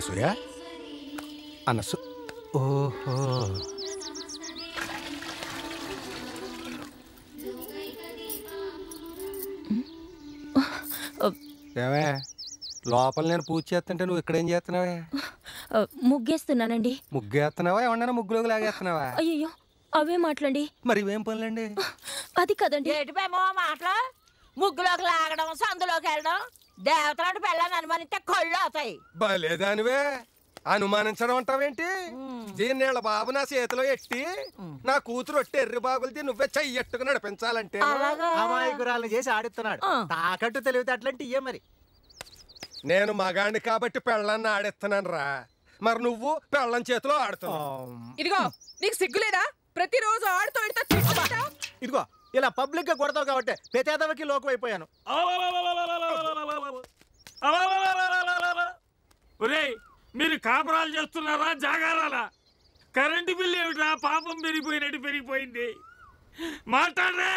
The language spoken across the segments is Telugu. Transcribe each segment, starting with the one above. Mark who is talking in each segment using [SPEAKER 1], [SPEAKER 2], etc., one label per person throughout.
[SPEAKER 1] అనసూయ అనసు ఓహో. ఏమే లోపల నేను పూజ చేస్తుంటే నువ్వు ఇక్కడేం చేస్తున్నావే?
[SPEAKER 2] ముగ్గేస్తున్నానండి.
[SPEAKER 1] ముగ్గేస్తున్నావా? ఏమన్నా ముగ్గులోకి లాగేస్తున్నావా?
[SPEAKER 2] అయ్యయ్యో అవే మాటలండి.
[SPEAKER 1] మరి ఇవేం పనులండి?
[SPEAKER 2] అది కదండి.
[SPEAKER 3] మాటలు? ముగ్గులోకి లాగడం సందులోకి వెళ్ళడం? దేవతలాంటి పిల్లని అనుమానిస్తే కళ్ళు అవుతాయి.
[SPEAKER 1] బలేదానివే అనుమానించడం అంటావేంటి? దీన్ని వీళ్ళ బాబు నా చేతిలో ఎట్టి నా కూతురు ఒట్టి ఎర్రి బాగులది నువ్వే చెయ్యట్టుకు నడిపించాలంటే?
[SPEAKER 4] అమాయకురాలను చేసి ఆడిస్తున్నాడు తాకట్టు తెలివితే అట్లాంటి ఇయ్యే మరి.
[SPEAKER 1] నేను మగాణ్ణి కాబట్టి పెళ్ళాన్ని ఆడిస్తున్నాను రా మరి నువ్వు పెళ్ళం చేతిలో ఆడుతున్నావు.
[SPEAKER 5] ఇదిగో నీకు సిగ్గులేదా? ప్రతిరోజు ఆడుతూ ఇడుతూ?
[SPEAKER 4] ఇదిగో ఇలా పబ్లిక్గా కొడతావు కాబట్టి పెతేదవకి లోకం అయిపోయాను
[SPEAKER 6] ఒరేయ్ మీరు కాపురాలు చేస్తున్నారా జాగారాలా? కరెంటు బిల్లు ఏమిట్రా? పాపం పెరిగిపోయినట్టు పెరిగిపోయింది. మాట్లాడరే!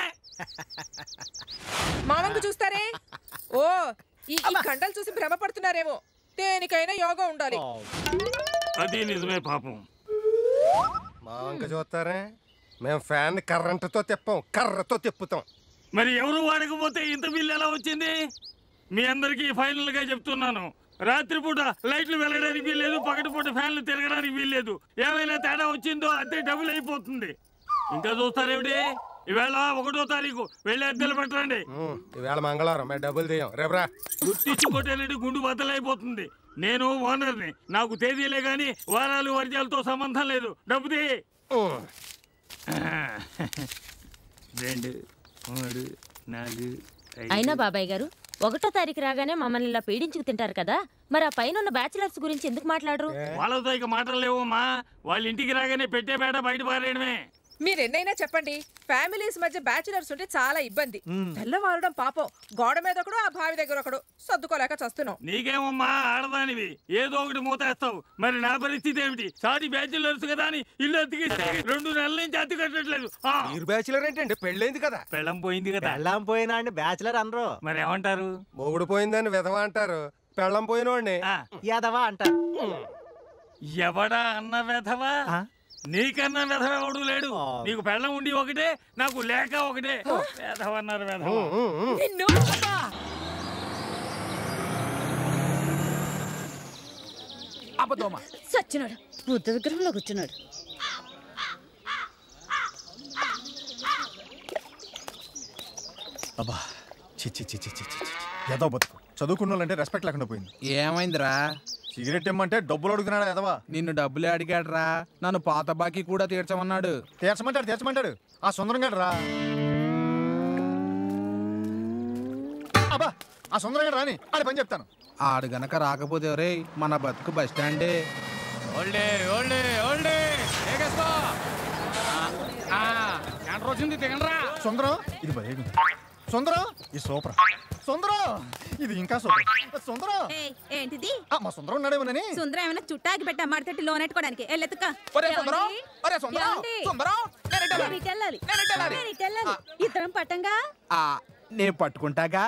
[SPEAKER 5] మామంగు చూస్తారే? ఓ ఈ కండలు చూసి భ్రమపడుతున్నారేమో. దేనికైనా యోగా ఉండాలి.
[SPEAKER 6] అది నిజమే పాపం.
[SPEAKER 1] మా వంక చూస్తారే? మేము ఫ్యాన్ కర్రంటతో తిప్పాం కర్రతో తిప్పుతాం.
[SPEAKER 6] మరి ఎవరు వాడకపోతే ఇంత బిల్లు ఎలా వచ్చింది? మీ అందరికీ ఫైనల్గా చెప్తున్నాను. రాత్రిపూట లైట్లు వెళ్ళడానికి వీల్లేదు పగటిపూట ఫ్యాన్లు తిరగడానికి వీల్లేదు. ఏమైనా తేడా వచ్చిందో అంతే డబుల్ అయిపోతుంది. ఇంకా చూస్తారేమిటి? ఈవేళ ఒకటో తారీఖు. వెళ్ళి అద్దెలు పెట్టండి
[SPEAKER 1] ఈవేళ మంగళవారం. మేము డబ్బులు తీయం. రేపురా
[SPEAKER 6] గుర్తించి గుండు బద్దలైపోతుంది. నేను ఓనర్ని. నాకు తేదీలే గాని వారాలు వర్జాలతో సంబంధం లేదు. డబ్బు తీ. రెండు మూడు నాలుగు.
[SPEAKER 2] అయినా బాబాయ్ గారు ఒకటో తారీఖు రాగానే మమ్మల్ని ఇలా పీడించుకు తింటారు కదా. మరి ఆ పైన ఉన్న బ్యాచిలర్స్ గురించి ఎందుకు మాట్లాడరు?
[SPEAKER 6] వాళ్ళతో ఇక మాటలు లేవమ్మా. వాళ్ళ ఇంటికి రాగానే పెట్టే పేట బయట పారేయడమే.
[SPEAKER 5] మీరు ఎన్నైనా చెప్పండి. ఫ్యామిలీస్ మధ్య బ్యాచులర్స్ ఉంటే చాలా ఇబ్బంది. తెల్లవారడం పాపం. గోడ మీద ఒకడు ఆ బావి దగ్గర ఒకడు. సర్దుకోలేక చస్తున్నాం.
[SPEAKER 6] నీకేమమ్మా ఆడదానివి? ఏదో ఒకటి మూతేస్తావు. మరి నా పరిస్థితి ఏమిటి? సాటి బ్యాచులర్స్ కదా అని ఇల్లు అతికిస్తే రెండు నెలల నుంచి అతి కట్టట్లేదు. ఆ,
[SPEAKER 1] మీరు బ్యాచులర్ ఏంటండి? పెళ్ళైంది కదా.
[SPEAKER 6] పెళ్ళం పోయింది కదా.
[SPEAKER 4] పెళ్ళాం పోయినా అండి బ్యాచులర్ అనరు
[SPEAKER 6] మరి ఏమంటారు?
[SPEAKER 1] మొగుడు పోయిందని విధవ అంటారు. పెళ్ళం పోయినోడిని.
[SPEAKER 6] ఆ,
[SPEAKER 4] యాదవా అంటారు.
[SPEAKER 6] ఎవడా అన్న వెధవా? నీకన్నా వెధవ ఎవడు లేడు. నీకు పెళ్ళం ఉండి ఒకటే నాకు లేక ఒకటే. వెధవ. అన్నారు వెధవ
[SPEAKER 7] అబద్ధమా?
[SPEAKER 2] సచ్చినాడు. బుద్ధ విగ్రహంలో కూర్చున్నాడు.
[SPEAKER 7] అబ్బా చి చి చి చి చి చి చి. ఏదో బతుకు. చదువుకున్న వాళ్ళంటే రెస్పెక్ట్ లేకుండా పోయింది.
[SPEAKER 8] ఏమైందిరా?
[SPEAKER 7] సిగరెట్ ఇమ్మంటే డబ్బులు అడుగుతున్నాడు ఎదవా
[SPEAKER 8] నిన్ను డబ్బులే అడిగాడురా. నన్ను పాత బాకీ కూడా తీర్చమన్నాడు.
[SPEAKER 7] తీర్చమంటాడు తీర్చమంటాడు. ఆ సుందరం గారు రా. అబ్బా ఆ సుందరం గారు రాని ఆడి పని చెప్తాను.
[SPEAKER 8] ఆడు గనక రాకపోతే రే మన బతుకు బస్ స్టాండే. ఓల్డే ఓల్డే ఓల్డే ఏగేసుకో ఎంటర్ వచ్చింది దిగండ్రా
[SPEAKER 7] సుందరం ఇది భలే సుందరం? ఇది సూపర్. సుందరం! ఇది ఇంకా సూపర్. సుందరం!
[SPEAKER 9] ఏంటిది?
[SPEAKER 7] ఆ, మా సుందరం ఉన్నాడేమోనని
[SPEAKER 9] సుందరం ఏమైనా చుట్టాకి పెట్టా మడతట్టి లోన్ ఎట్టుకోవడానికి? వెళ్ళెత్తుక
[SPEAKER 7] ఒరే సుందరం! ఒరే సుందరం! సుందరం!
[SPEAKER 9] వెళ్ళాలి. నేను ఇటు వెళ్ళాలి. ఇద్దరం పట్టంగా?
[SPEAKER 8] ఆ, నేను పట్టుకుంటాగా?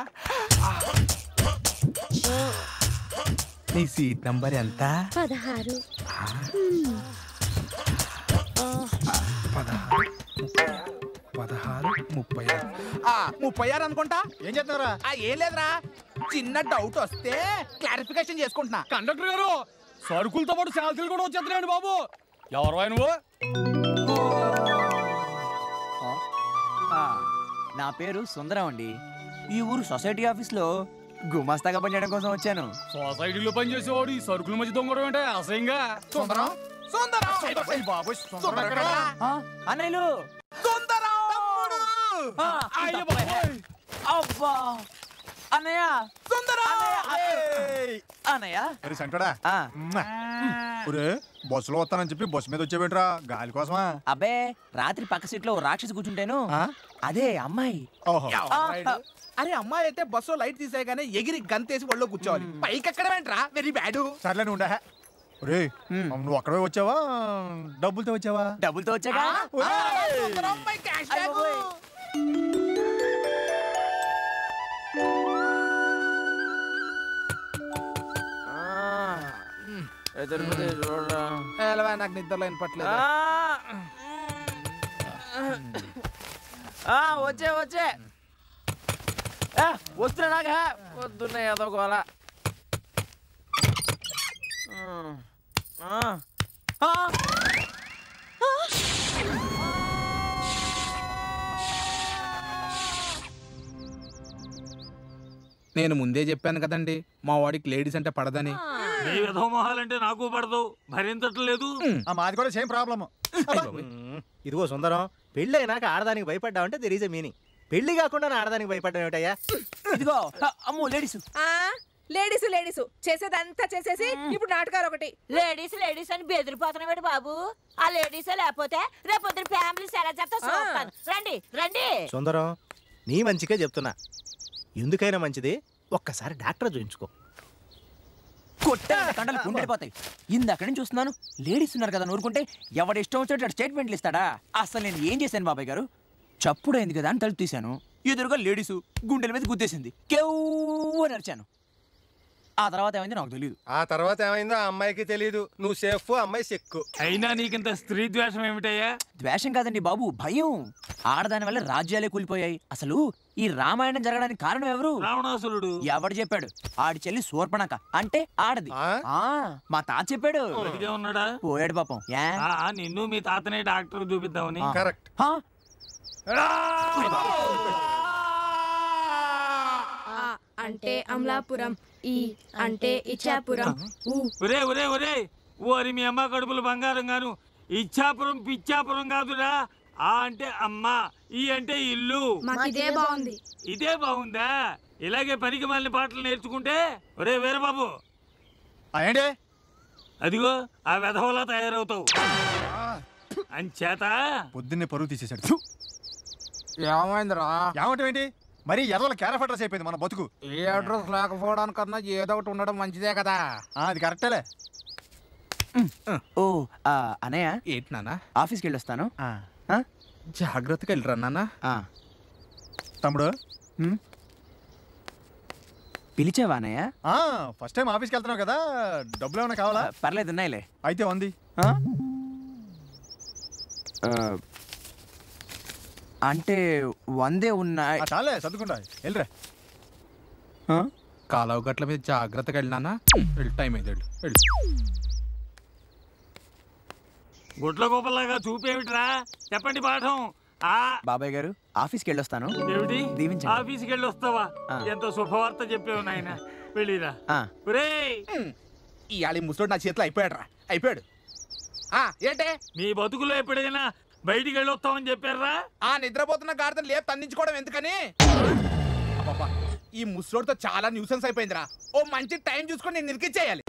[SPEAKER 8] నీ సీట్ నంబర్ ఎంత?
[SPEAKER 2] పదహారు.
[SPEAKER 8] పదహారు ముప్పై ఆరు. ముప్పై ఆరు అనుకుంటా?
[SPEAKER 7] ఏం చేస్తున్నారా
[SPEAKER 8] ఆ, ఏం లేదురా. చిన్న డౌట్ వస్తే క్లారిఫికేషన్ చేసుకుంటున్నా.
[SPEAKER 10] కండక్టర్ గారు సరుకులతో పాటు శాలరీలు కూడా వచ్చేస్తున్నాయండి బాబు. ఎవరు ఆయన నువ్వు?
[SPEAKER 11] నా పేరు సుందరం అండి. ఈ ఊరు సొసైటీ ఆఫీస్లో గుమాస్తాగా పనిచేయడం కోసం వచ్చాను.
[SPEAKER 10] సొసైటీలో పనిచేసేవాడు ఈ సరుకుల మధ్య దొంగడం అంటే అసహ్యంగా.
[SPEAKER 7] సుందరం?
[SPEAKER 11] అన్నయ్యలు!
[SPEAKER 8] సుందరం!
[SPEAKER 10] అయ్య బాబోయ్.
[SPEAKER 11] అబ్బా. అన్నయ్య.
[SPEAKER 8] సుందరం!
[SPEAKER 7] ఏయ్!
[SPEAKER 11] అన్నయ్య.
[SPEAKER 7] అరే సంకడా
[SPEAKER 11] ఆ,
[SPEAKER 7] ఒరే బస్సులో వస్తానని చెప్పి బస్సు మీద వచ్చేబెట్రా గాలి కోసమా?
[SPEAKER 11] అబ్బే రాత్రి పక్క సీట్లో ఓ రాక్షసి కూర్చుంటాను.
[SPEAKER 7] ఆ?
[SPEAKER 11] అదే అమ్మాయి.
[SPEAKER 8] అరే అమ్మాయి అయితే బస్సు లైట్ తీసేయగానే ఎగిరి గంతేసి ఒళ్ళో కూర్చోవాలి. పైకి ఎక్కడమేంట్రా? Very bad.
[SPEAKER 7] సర్లే నువ్వు ఉండే ఒరే నువ్వు అక్కడే వచ్చావా? డబ్బులతో వచ్చావా?
[SPEAKER 11] డబ్బులతో వచ్చాగా తిరుపతి చూడరా.
[SPEAKER 8] ఏలవా, నాకు నిద్రలో వినపట్లేదు?
[SPEAKER 11] వచ్చే వచ్చే. ఆ, వస్తున్నా నాగా పొద్దున్న ఏదో గోల. ఆ, ఆ.
[SPEAKER 8] నేను ముందే చెప్పాను కదండి మా వాడికి లేడీస్ అంటే పడదని.
[SPEAKER 6] నీ విధవ మొహాలంటే నాకు పడదు భరించట్లేదు.
[SPEAKER 7] ఆ, మాది కూడా సేమ్ ప్రాబ్లమ్.
[SPEAKER 4] ఇదిగో సుందరం పెళ్ళి అయినాక ఆడదానికి భయపడ్డావంటే దెర్ ఈజ్ ఎ మీనింగ్ పెళ్ళి కాకుండా ఆడదానికి భయపడ్డా ఏమిటయ్యా?
[SPEAKER 11] ఇదిగో ఆ, అమ్మో లేడీస్
[SPEAKER 5] ఆ లేడీసు లేడీసు చేసేదంతా చేసేసి ఇప్పుడు నాటకాలు ఒకటి.
[SPEAKER 3] లేడీస్ లేడీస్ అని బెదిరిపోతున్నాడు బాబు? ఆ లేడీసే లేకపోతే రేపు ఫ్యామిలీస్ ఎలా చేస్తా చూస్తాను. రండి రండి.
[SPEAKER 4] సుందరం నీ మంచిగా చెప్తున్నా. ఎందుకైనా మంచిది ఒక్కసారి డాక్టర్ చూయించుకో.
[SPEAKER 11] కొట్టే కండలు కుండిపోతాయి ఇందక్కడి నుంచి చూస్తున్నాను లేడీస్ ఉన్నారు కదా నూరుకుంటే ఎవడి ఇష్టం వచ్చేటట్టు స్టేట్మెంట్లు ఇస్తాడా? అసలు నేను ఏం చేశాను బాబాయ్ గారు? చప్పుడైంది కదా అని తలుపు తీశాను. ఎదురుగా లేడీసు గుండెల మీద గుద్దేసింది. కేవ్ నడిచాను ఆ తర్వాత ఏమైంది నాకు తెలియదు
[SPEAKER 1] ఆ తర్వాత ఏమైందో ఆ అమ్మాయికి తెలియదు నువ్వు సేఫ్ అమ్మాయి సెక్కు.
[SPEAKER 6] అయినా నీకింత స్త్రీ ద్వేషం ఏమిటయ్యా?
[SPEAKER 11] ద్వేషం కాదండి బాబు భయం. ఆడదాని వల్ల రాజ్యాలే కూలిపోయాయి. అసలు ఈ రామాయణం జరగడానికి కారణం ఎవరు?
[SPEAKER 6] రావణాసురుడు.
[SPEAKER 11] ఎవడు చెప్పాడు? ఆడి చెల్లి శూర్పణక. అంటే ఆడది. ఆ, మా తాత చెప్పాడు.
[SPEAKER 6] ఉన్నాడా?
[SPEAKER 11] పోయాడు పాపం.
[SPEAKER 6] నిన్ను మీ తాతనే డాక్టర్ చూపిద్దామని.
[SPEAKER 1] కరెక్ట్.
[SPEAKER 9] అంటే అమలాపురం. ఈ అంటే ఇచ్చాపురం.
[SPEAKER 6] ఒరే ఒరే ఒరే ఓరి మీ అమ్మ కడుపులు బంగారం గాను. ఇచ్చాపురం పిచ్చాపురం కాదురా. ఆ అంటే అమ్మ ఈ అంటే ఇల్లు.
[SPEAKER 9] మాకిదే బాగుంది.
[SPEAKER 6] ఇదే బాగుందా? ఇలాగే పనికి మాలిన పాటలు నేర్చుకుంటే ఒరే వీరబాబు.
[SPEAKER 7] ఏంటి
[SPEAKER 6] అదిగో ఆ వెధవలా తయారవుతావు. అంచేత?
[SPEAKER 7] పొద్దున్నే పరువు తీసేశాడు!
[SPEAKER 8] ఏమైందిరా?
[SPEAKER 7] ఏమంటావు ఏంటి మరి ఎర్రల క్యారఫ్ అడ్రస్ అయిపోయింది మన బతుకు.
[SPEAKER 8] ఏ అడ్రస్ లేకపోవడానికన్నా ఏదో ఒకటి ఉండడం మంచిదే కదా.
[SPEAKER 7] అది కరెక్టేలే
[SPEAKER 11] ఓ ఆ, అనయ్య
[SPEAKER 8] ఏంటి నాన్న?
[SPEAKER 11] ఆఫీస్కి వెళ్ళొస్తాను.
[SPEAKER 4] ఆ,
[SPEAKER 11] ఆ?
[SPEAKER 8] జాగ్రత్తగా వెళ్ళరా నాన్న?
[SPEAKER 11] ఆ.
[SPEAKER 7] తమ్ముడు?
[SPEAKER 11] పిలిచావా అనయ్య?
[SPEAKER 7] ఆ, ఫస్ట్ టైం ఆఫీస్కి వెళ్తున్నావు కదా. డబ్బులు ఏమైనా కావాలా?
[SPEAKER 11] పర్లేదు ఉన్నాయిలే.
[SPEAKER 7] అయితే ఉంది.
[SPEAKER 11] ఆ? ఆ, అంటే వందే ఉన్నాయి.
[SPEAKER 7] చాలే చదువుకుంటా వెళ్ళిరా
[SPEAKER 11] ఆ?
[SPEAKER 8] కాలువ గట్ల మీద జాగ్రత్తగా వెళ్ళినానా వెళ్ళి టైం అయింది వెళ్ళు వెళ్ళు
[SPEAKER 6] గుడ్ల గోపల్లాగా చూపేమిట్రా చెప్పండి పాఠం. ఆ
[SPEAKER 11] బాబాయ్ గారు ఆఫీస్కి వెళ్ళొస్తాను. దీవించండి.
[SPEAKER 6] ఆఫీస్కి వెళ్ళి వస్తావా
[SPEAKER 11] ఆ.
[SPEAKER 6] ఎంతో శుభవార్త చెప్పావు నాయన. వెళ్ళిరా.
[SPEAKER 8] ఇవాళ ఈ ముసలోడు నా చేతిలో అయిపోయాడు రా అయిపోయాడు. ఆ, ఏంటే?
[SPEAKER 6] నీ బతుకులో ఎప్పుడైనా బయటికి వెళ్ళొస్తామని చెప్పారా?
[SPEAKER 8] ఆ నిద్రపోతున్న గాడిదను లేపు తండించుకోవడం ఎందుకని? ఈ ముసలోడితో చాలా న్యూసెన్స్ అయిపోయిందిరా. ఓ మంచి టైం చూసుకొని నేను నిరికిచ్చేయాలి